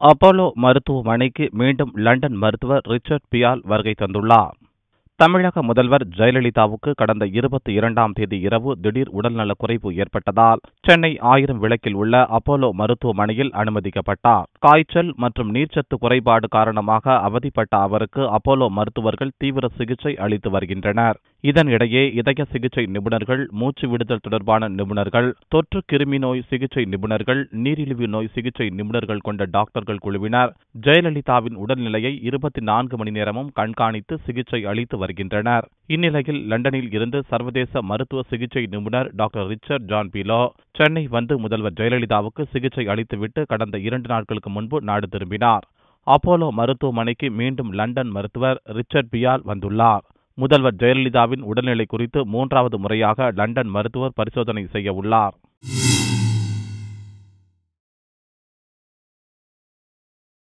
Apollo மருத்துவமனைக்கு மீண்டும் London மருத்துவர் ரிச்சர்ட் பியால் வருகை தந்துள்ளார். தமிழக முதல்வர் ஜெயலலிதாவுக்கு கடந்த இருபத்தி இரண்டாம் தேதி இரவு திடீர் உடல்நலக் குறைவு ஏற்பட்டதால் சென்னை ஆயிரம் விளக்கில் உள்ள அப்போலோ மருத்துவமனையில் அனுமதிக்கப்பட்டார். காய்ச்சல் மற்றும் நீர்ச்சத்து குறைபாடு காரணமாக அவதிப்பட்ட அவருக்கு அப்போலோ மருத்துவர்கள் தீவிர சிகிச்சை அளித்து வருகின்றனர். இதனிடையே இதய சிகிச்சை நிபுணர்கள் மூச்சு விடுதல் தொடர்பான நிபுணர்கள் தொற்று கிருமி நோய் சிகிச்சை நிபுணர்கள் நீரிழிவு நோய் சிகிச்சை நிபுணர்கள் கொண்ட டாக்டர்கள் குழுவினர் ஜெயலலிதாவின் உடல்நிலையை இருபத்தி நான்கு மணி நேரமும் கண்காணித்து சிகிச்சை அளித்து வருகின்றனர். இந்நிலையில் லண்டனில் இருந்து சர்வதேச மருத்துவ சிகிச்சை நிபுணர் doctor Richard John Beale Chennai வந்து முதல்வர் ஜெயலலிதாவுக்கு சிகிச்சை அளித்துவிட்டு கடந்த இரண்டு நாட்களுக்கு முன்பு நாடு திரும்பினார். அப்போலோ மருத்துவமனைக்கு மீண்டும் லண்டன் மருத்துவர் ரிச்சர்ட் பியால் வந்துள்ளார். முதல்வர் ஜெயலலிதாவின் உடல்நிலை குறித்து மூன்றாவது முறையாக லண்டன் மருத்துவர் பரிசோதனை செய்ய உள்ளார்.